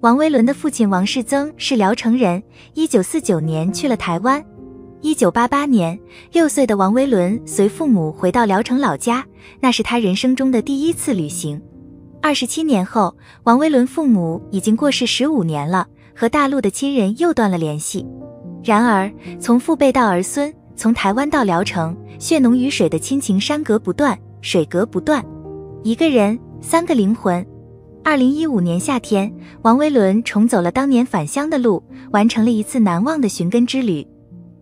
王维伦的父亲王世增是聊城人，一九四九年去了台湾。一九八八年，六岁的王维伦随父母回到聊城老家，那是他人生中的第一次旅行。二十七年后，王维伦父母已经过世十五年了，和大陆的亲人又断了联系。然而，从父辈到儿孙，从台湾到聊城，血浓于水的亲情，山隔不断，水隔不断。一个人，三个灵魂。二零一五年夏天，王维伦重走了当年返乡的路，完成了一次难忘的寻根之旅。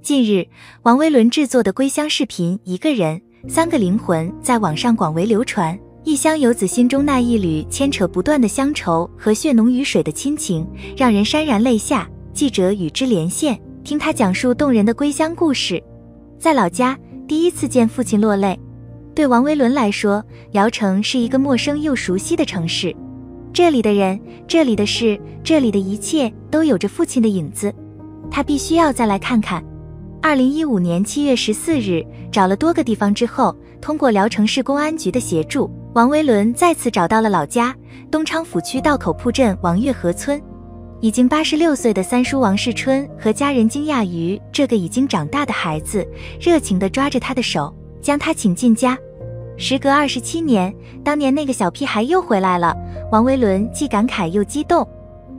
近日，王维伦制作的归乡视频《一个人，三个灵魂》在网上广为流传。异乡游子心中那一缕牵扯不断的乡愁和血浓于水的亲情，让人潸然泪下。记者与之连线，听他讲述动人的归乡故事。在老家，第一次见父亲落泪。对王维伦来说，聊城是一个陌生又熟悉的城市，这里的人、这里的事、这里的一切都有着父亲的影子，他必须要再来看看。二零一五年七月十四日，找了多个地方之后，通过聊城市公安局的协助，王维伦再次找到了老家东昌府区道口铺镇王月河村。已经八十六岁的三叔王世春和家人惊讶于这个已经长大的孩子，热情地抓着他的手，将他请进家。时隔二十七年，当年那个小屁孩又回来了。王维伦既感慨又激动。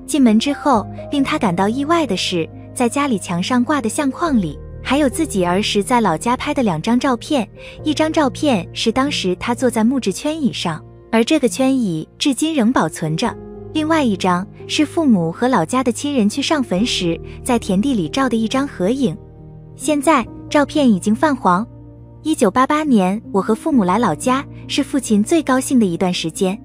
进门之后，令他感到意外的是，在家里墙上挂的相框里。还有自己儿时在老家拍的两张照片，一张照片是当时他坐在木质圈椅上，而这个圈椅至今仍保存着；另外一张是父母和老家的亲人去上坟时在田地里照的一张合影。现在照片已经泛黄。一九八八年，我和父母来老家，是父亲最高兴的一段时间。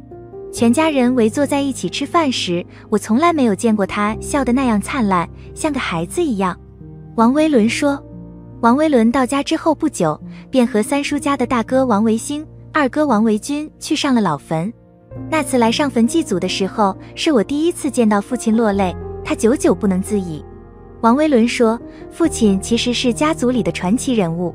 全家人围坐在一起吃饭时，我从来没有见过他笑得那样灿烂，像个孩子一样。王维伦说。王维伦到家之后不久，便和三叔家的大哥王维兴、二哥王维军去上了老坟。那次来上坟祭祖的时候，是我第一次见到父亲落泪，他久久不能自已。王维伦说，父亲其实是家族里的传奇人物。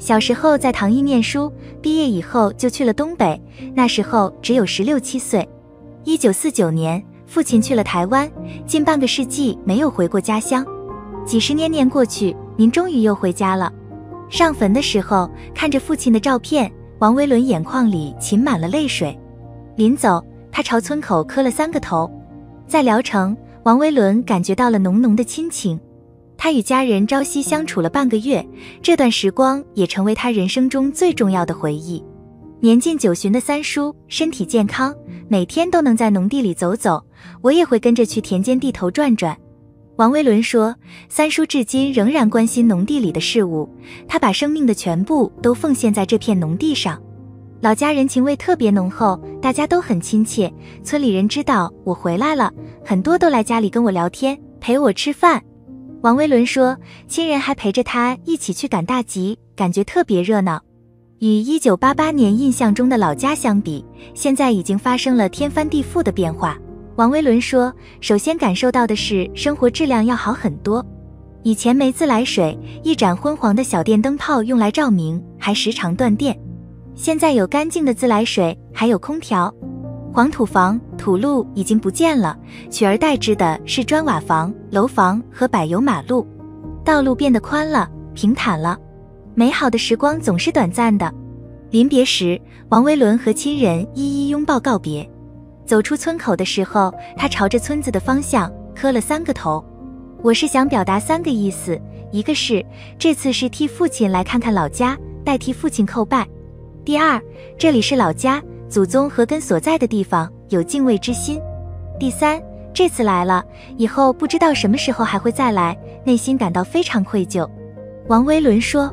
小时候在唐艺念书，毕业以后就去了东北，那时候只有十六七岁。一九四九年，父亲去了台湾，近半个世纪没有回过家乡。几十年年过去。您终于又回家了。上坟的时候，看着父亲的照片，王维伦眼眶里噙满了泪水。临走，他朝村口磕了三个头。在聊城，王维伦感觉到了浓浓的亲情。他与家人朝夕相处了半个月，这段时光也成为他人生中最重要的回忆。年近九旬的三叔身体健康，每天都能在农地里走走，我也会跟着去田间地头转转。王维伦说：“三叔至今仍然关心农地里的事物，他把生命的全部都奉献在这片农地上。老家人情味特别浓厚，大家都很亲切。村里人知道我回来了，很多都来家里跟我聊天，陪我吃饭。”王维伦说：“亲人还陪着他一起去赶大集，感觉特别热闹。与一九八八年印象中的老家相比，现在已经发生了天翻地覆的变化。”王维伦说：“首先感受到的是生活质量要好很多。以前没自来水，一盏昏黄的小电灯泡用来照明，还时常断电。现在有干净的自来水，还有空调。黄土房、土路已经不见了，取而代之的是砖瓦房、楼房和柏油马路。道路变得宽了，平坦了。美好的时光总是短暂的。临别时，王维伦和亲人一一拥抱告别。”走出村口的时候，他朝着村子的方向磕了三个头。我是想表达三个意思：一个是这次是替父亲来看看老家，代替父亲叩拜；第二，这里是老家，祖宗和根所在的地方，有敬畏之心；第三，这次来了以后，不知道什么时候还会再来，内心感到非常愧疚。王维伦说。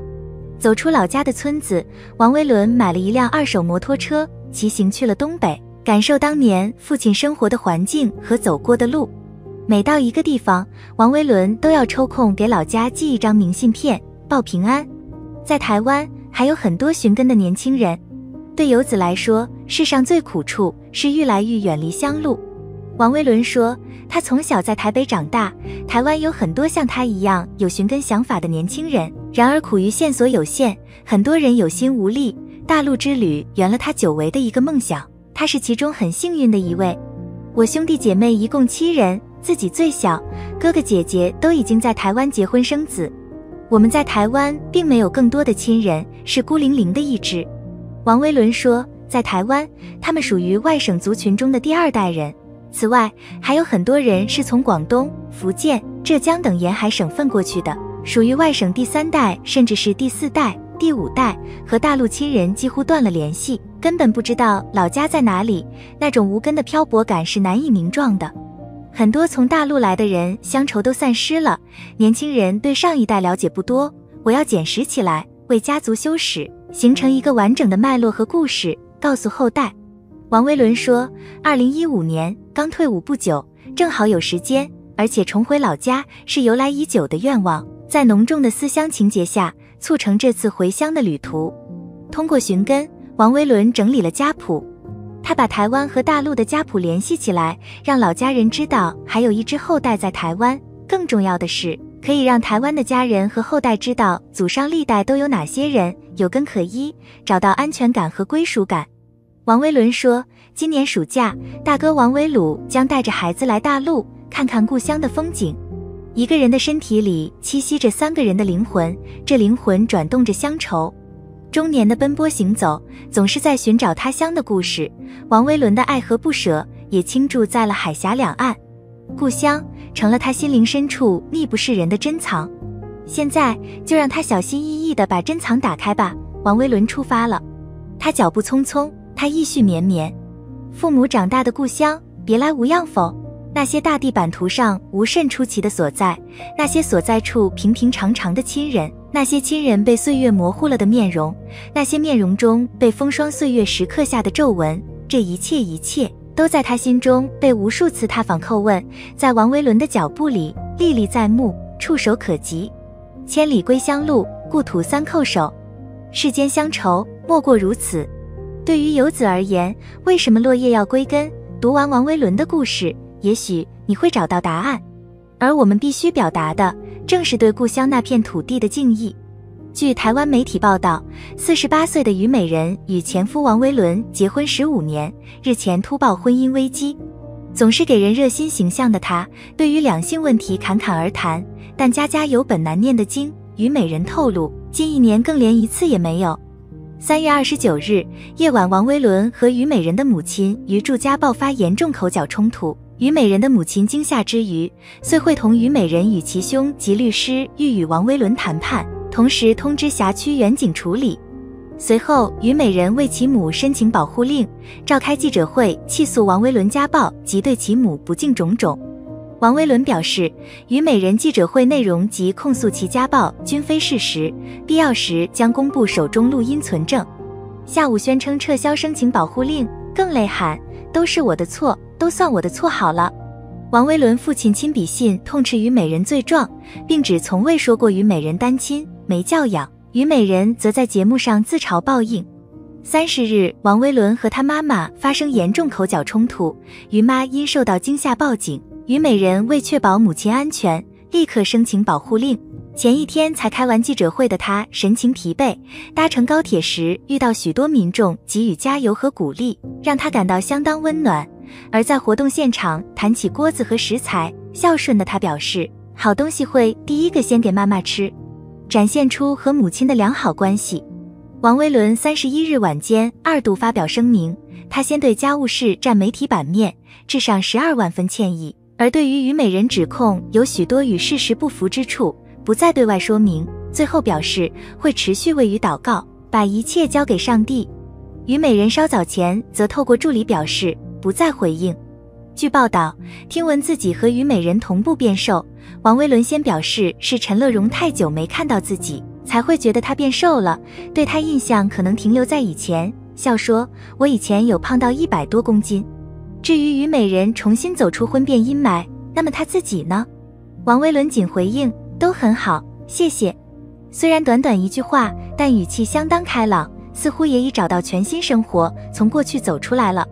走出老家的村子，王维伦买了一辆二手摩托车，骑行去了东北。感受当年父亲生活的环境和走过的路，每到一个地方，王维伦都要抽空给老家寄一张明信片报平安。在台湾还有很多寻根的年轻人，对游子来说，世上最苦处是愈来愈远离乡路。王维伦说，他从小在台北长大，台湾有很多像他一样有寻根想法的年轻人，然而苦于线索有限，很多人有心无力。大陆之旅圆了他久违的一个梦想。他是其中很幸运的一位。我兄弟姐妹一共七人，自己最小，哥哥姐姐都已经在台湾结婚生子。我们在台湾并没有更多的亲人，是孤零零的一支。王维伦说，在台湾，他们属于外省族群中的第二代人。此外，还有很多人是从广东、福建、浙江等沿海省份过去的，属于外省第三代，甚至是第四代、第五代，和大陆亲人几乎断了联系，根本不知道老家在哪里。那种无根的漂泊感是难以名状的。很多从大陆来的人，乡愁都散失了，年轻人对上一代了解不多。我要捡拾起来，为家族修史，形成一个完整的脉络和故事，告诉后代。王维伦说：“二零一五年刚退伍不久，正好有时间，而且重回老家是由来已久的愿望。在浓重的思乡情节下，促成这次回乡的旅途。通过寻根，王维伦整理了家谱，他把台湾和大陆的家谱联系起来，让老家人知道还有一支后代在台湾。更重要的是，可以让台湾的家人和后代知道祖上历代都有哪些人，有根可依，找到安全感和归属感。”王维伦说：“今年暑假，大哥王维鲁将带着孩子来大陆看看故乡的风景。一个人的身体里栖息着三个人的灵魂，这灵魂转动着乡愁。中年的奔波行走，总是在寻找他乡的故事。王维伦的爱和不舍也倾注在了海峡两岸，故乡成了他心灵深处密不示人的珍藏。现在就让他小心翼翼地把珍藏打开吧。”王维伦出发了，他脚步匆匆。他意绪绵绵，父母长大的故乡，别来无恙否？那些大地版图上无甚出奇的所在，那些所在处平平常常的亲人，那些亲人被岁月模糊了的面容，那些面容中被风霜岁月时刻下的皱纹，这一切一切，都在他心中被无数次踏访叩问，在王维伦的脚步里历历在目，触手可及。千里归乡路，故土三叩首，世间乡愁莫过如此。对于游子而言，为什么落叶要归根？读完王维伦的故事，也许你会找到答案。而我们必须表达的，正是对故乡那片土地的敬意。据台湾媒体报道，四十八岁的虞美人与前夫王维伦结婚十五年，日前突爆婚姻危机。总是给人热心形象的她，对于两性问题侃侃而谈，但家家有本难念的经。虞美人透露，近一年更连一次也没有。三月二十九日夜晚，王维伦和虞美人的母亲于住家爆发严重口角冲突。虞美人的母亲惊吓之余，遂会同虞美人与其兄及律师欲与王维伦谈判，同时通知辖区远警处理。随后，虞美人为其母申请保护令，召开记者会，起诉王维伦家暴及对其母不敬种种。王维伦表示，虞美人记者会内容及控诉其家暴均非事实，必要时将公布手中录音存证。下午宣称撤销申请保护令，更泪喊：“都是我的错，都算我的错好了。”王维伦父亲亲笔信痛斥虞美人罪状，并指从未说过虞美人单亲没教养。虞美人则在节目上自嘲报应。三十日，王维伦和他妈妈发生严重口角冲突，于妈因受到惊吓报警。虞美人为确保母亲安全，立刻申请保护令。前一天才开完记者会的他神情疲惫，搭乘高铁时遇到许多民众给予加油和鼓励，让他感到相当温暖。而在活动现场谈起锅子和食材，孝顺的他表示：“好东西会第一个先给妈妈吃，展现出和母亲的良好关系。”王维伦三十一日晚间二度发表声明，他先对家务事占媒体版面致上十二万分歉意。而对于虞美人指控有许多与事实不符之处，不再对外说明。最后表示会持续为予祷告，把一切交给上帝。虞美人稍早前则透过助理表示不再回应。据报道，听闻自己和虞美人同步变瘦，王维伦先表示是陈乐融太久没看到自己，才会觉得他变瘦了，对他印象可能停留在以前，笑说：“我以前有胖到一百多公斤。”至于虞美人重新走出婚变阴霾，那么她自己呢？王维伦仅回应都很好，谢谢。虽然短短一句话，但语气相当开朗，似乎也已找到全新生活，从过去走出来了。